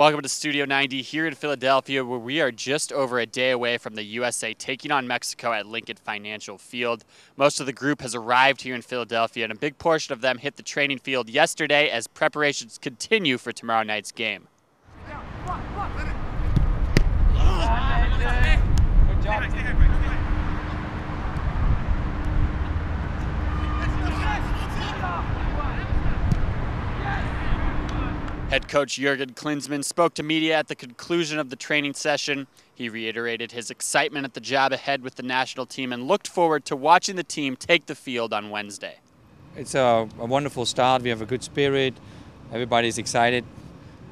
Welcome to Studio 90 here in Philadelphia, where we are just over a day away from the USA taking on Mexico at Lincoln Financial Field. Most of the group has arrived here in Philadelphia, and a big portion of them hit the training field yesterday as preparations continue for tomorrow night's game. Good job. Head coach Jurgen Klinsmann spoke to media at the conclusion of the training session. He reiterated his excitement at the job ahead with the national team and looked forward to watching the team take the field on Wednesday. It's a, a wonderful start. We have a good spirit. Everybody's excited.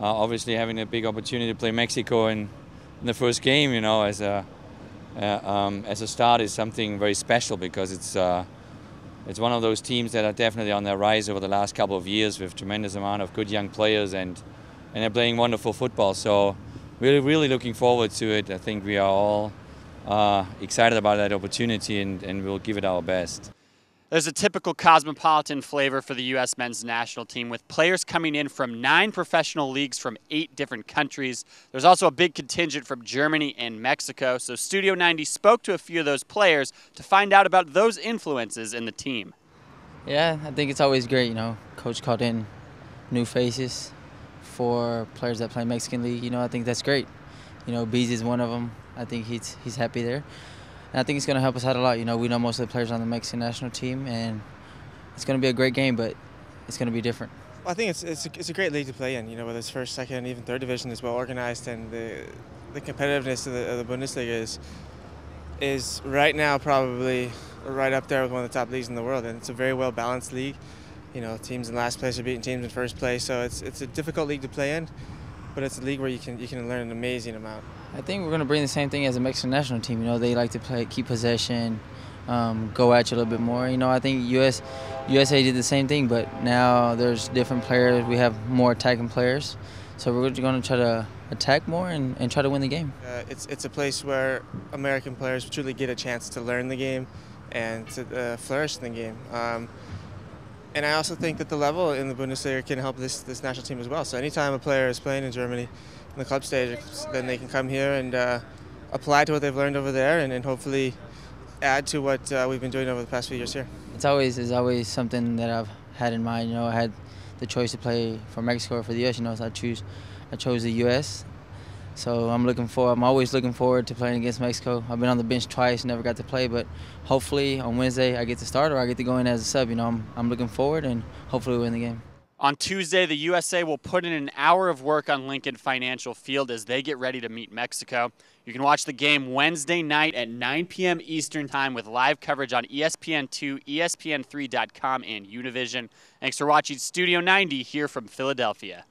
Uh, obviously, having a big opportunity to play Mexico in, in the first game, you know, as a uh, um, as a start is something very special because it's uh, it's one of those teams that are definitely on their rise over the last couple of years with tremendous amount of good young players and and they're playing wonderful football. So really, really looking forward to it. I think we are all uh, excited about that opportunity and, and we'll give it our best. There's a typical cosmopolitan flavor for the U.S. men's national team with players coming in from nine professional leagues from eight different countries. There's also a big contingent from Germany and Mexico. So Studio 90 spoke to a few of those players to find out about those influences in the team. Yeah, I think it's always great. You know, coach called in new faces for players that play Mexican league. You know, I think that's great. You know, Bees is one of them. I think he's he's happy there. And I think it's going to help us out a lot. You know, we know most of the players on the Mexican national team, and it's going to be a great game, but it's going to be different. Well, I think it's it's a, it's a great league to play in. You know, whether it's first, second, even third division is well organized, and the the competitiveness of the, of the Bundesliga is is right now probably right up there with one of the top leagues in the world, and it's a very well balanced league. You know, teams in last place are beating teams in first place, so it's it's a difficult league to play in, but it's a league where you can you can learn an amazing amount. I think we're going to bring the same thing as the Mexican national team. You know, they like to play, keep possession, um, go at you a little bit more. You know, I think US, USA did the same thing, but now there's different players. We have more attacking players, so we're going to try to attack more and, and try to win the game. Uh, it's it's a place where American players truly get a chance to learn the game and to uh, flourish in the game. Um, and I also think that the level in the Bundesliga can help this this national team as well. So anytime a player is playing in Germany the club stage, then they can come here and uh, apply to what they've learned over there, and, and hopefully add to what uh, we've been doing over the past few years here. It's always is always something that I've had in mind. You know, I had the choice to play for Mexico or for the U.S. You know, so I choose I chose the U.S. So I'm looking for. I'm always looking forward to playing against Mexico. I've been on the bench twice, never got to play, but hopefully on Wednesday I get to start or I get to go in as a sub. You know, I'm I'm looking forward and hopefully win the game. On Tuesday, the USA will put in an hour of work on Lincoln Financial Field as they get ready to meet Mexico. You can watch the game Wednesday night at 9 p.m. Eastern Time with live coverage on ESPN2, ESPN3.com, and Univision. Thanks for watching Studio 90 here from Philadelphia.